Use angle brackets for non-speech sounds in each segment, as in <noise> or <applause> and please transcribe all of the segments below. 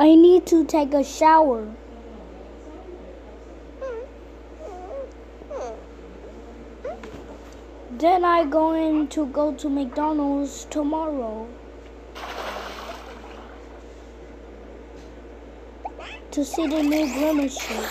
I need to take a shower. Then I going to go to McDonald's tomorrow. To see the new Grimace show.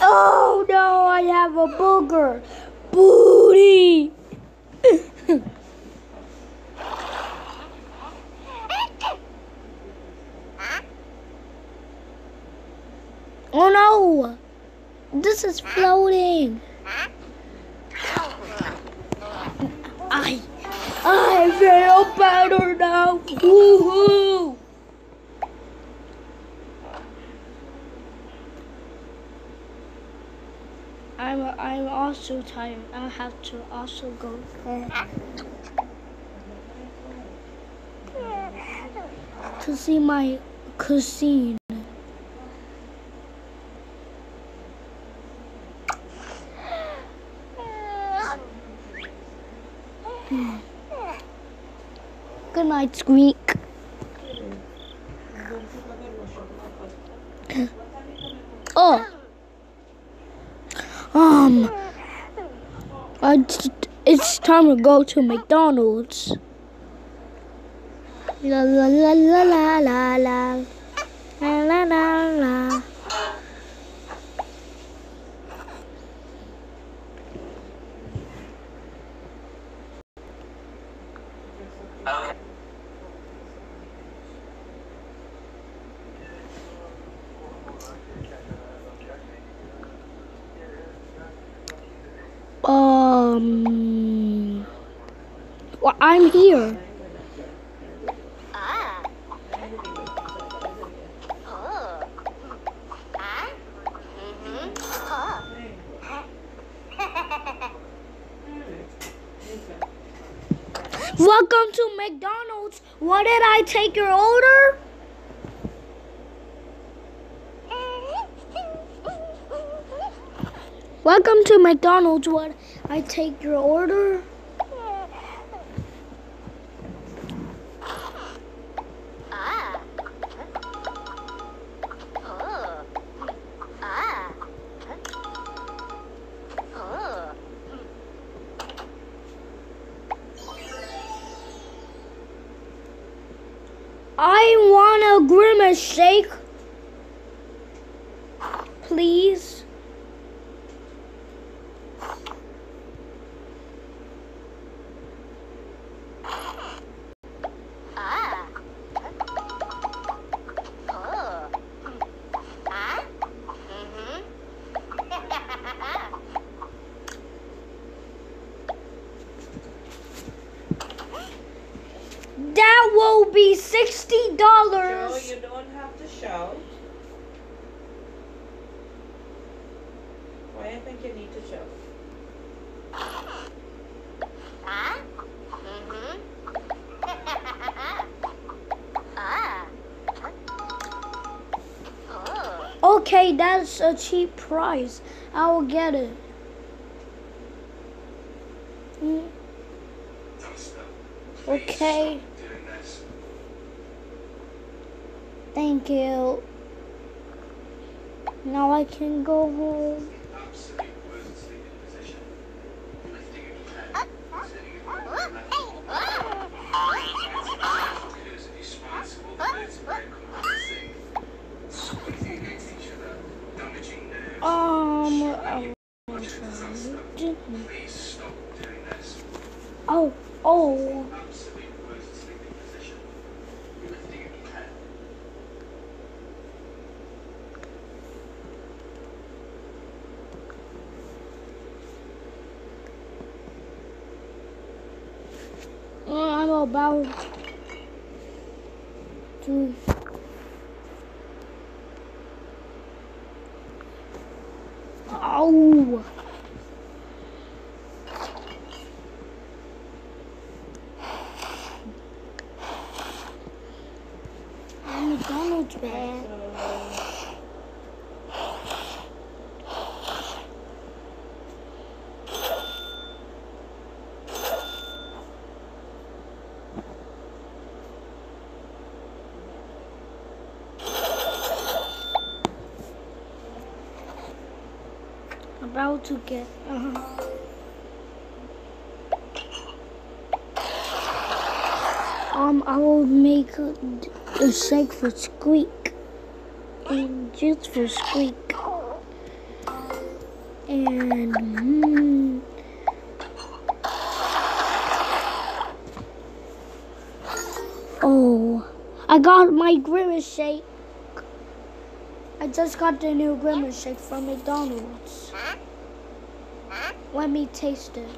Oh no, I have a booger. Booty. Oh no. This is floating. I I feel better now. Woohoo! I'm I'm also tired. I have to also go to see my cousin. Night, Squeak. Oh. Um. It's time to go to McDonald's. La la la la la. La la la la. Um. Well, I'm here. Welcome to McDonald's. What did I take your order? Welcome to McDonald's. What I take your order? Want a grimace shake. Please. That will be sixty dollars. You don't have to shout. Why I think you need to shout. Ah. Mhm. Ah. Oh. Okay, that's a cheap price. I will get it. Mm, Okay. Thank you. Now I can go home. Um. um, Oh. Oh. management. About to get. Uh -huh. um, I will make a shake for squeak. And juice for squeak. And mm, oh I got my grimace shake. I just got the new grimace shake from McDonald's. Let me taste it.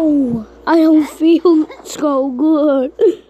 Ow! I don't feel so good. <laughs>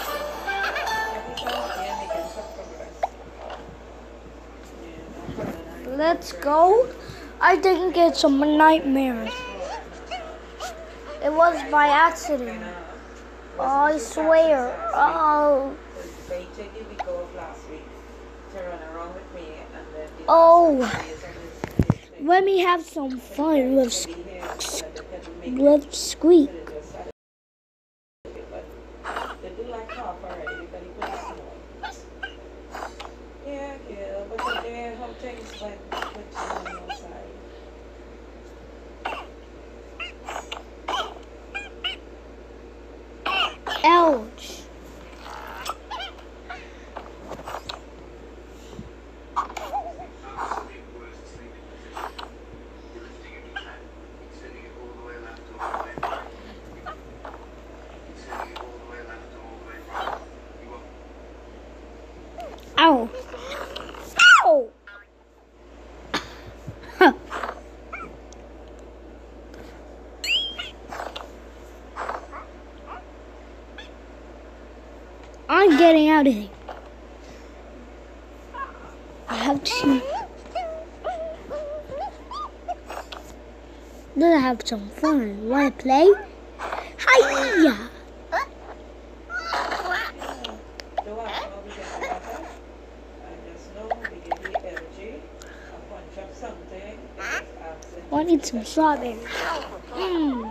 let's go. I didn't get some nightmares. It was by accident. Oh, I swear. Oh. Oh. Let me have some fun with, with Squeak. getting out of here. I have to see. Let's have some fun. Wanna play? Hiya! I need some strawberries. Mm.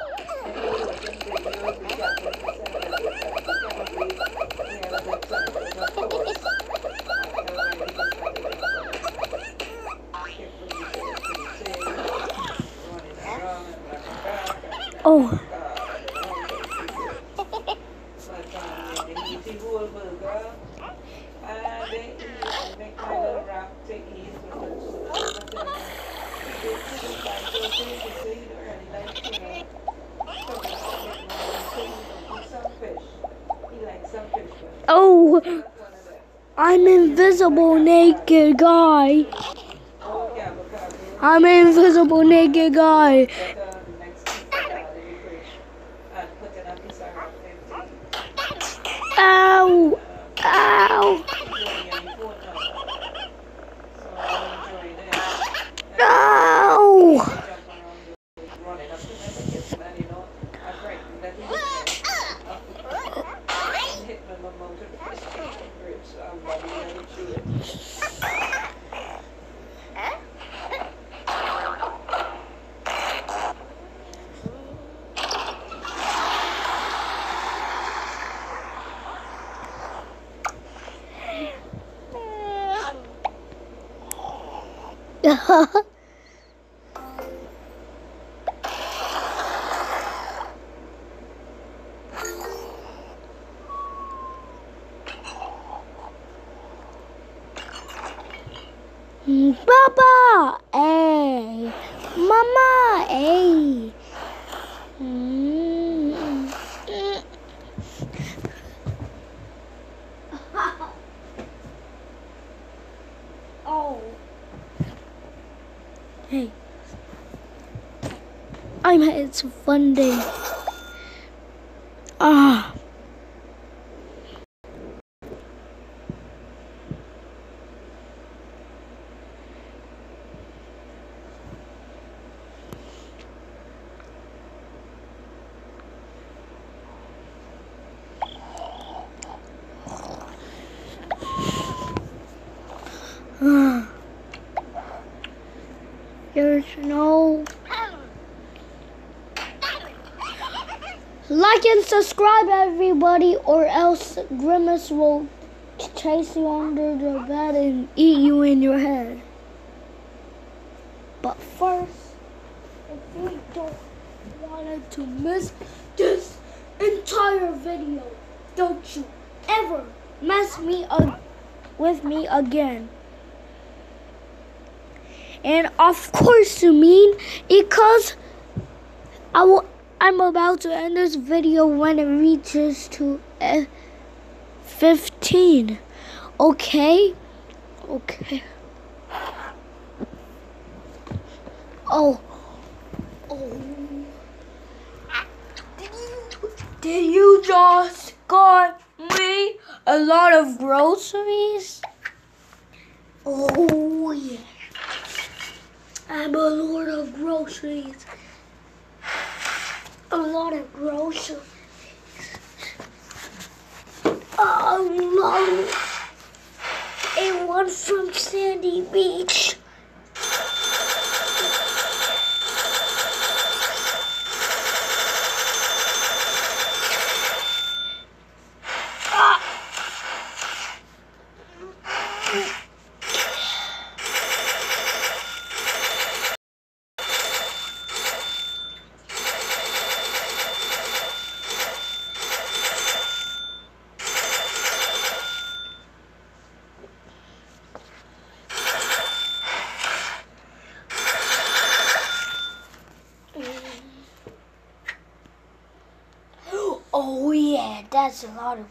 soul they eat, make my little to eat Oh! I'm invisible naked guy. I'm invisible naked guy. Ow, ow, 然后 Hey. I'm it's a fun day. Ah. There's no like and subscribe everybody or else Grimace will chase you under the bed and eat you in your head. But first, if you don't want to miss this entire video, don't you ever mess me up with me again. And of course, you mean because I will. I'm about to end this video when it reaches to uh, 15. Okay? Okay. Oh. Oh. Did you, did you just got me a lot of groceries? Oh, yeah. I'm a lot of groceries. A lot of groceries. Oh no! And one from Sandy Beach. Ah. Oh yeah, that's a lot of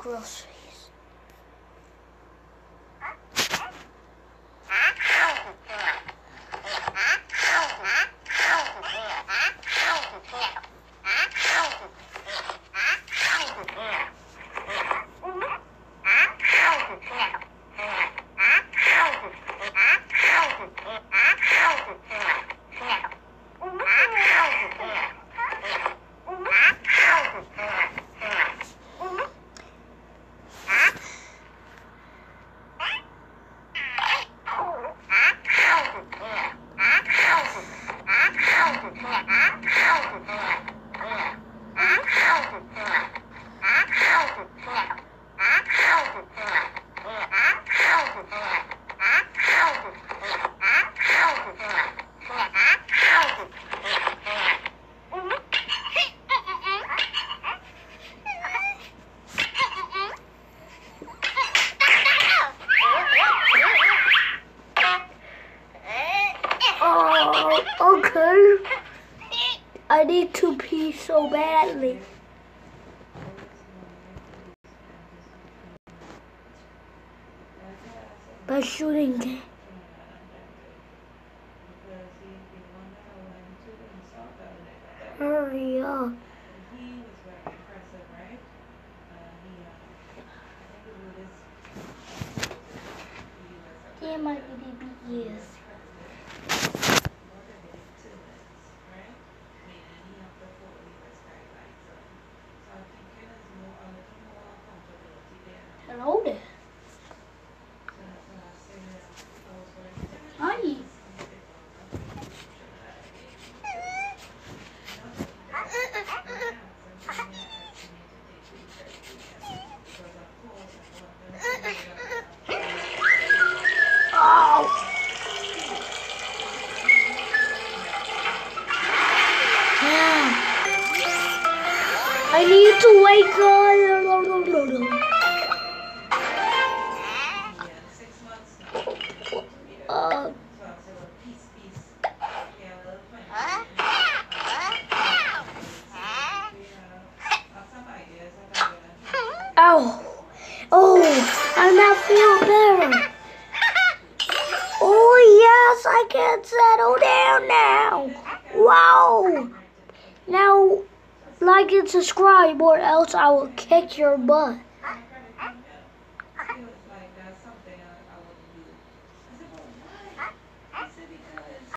by shooting subscribe or else I will kick your butt.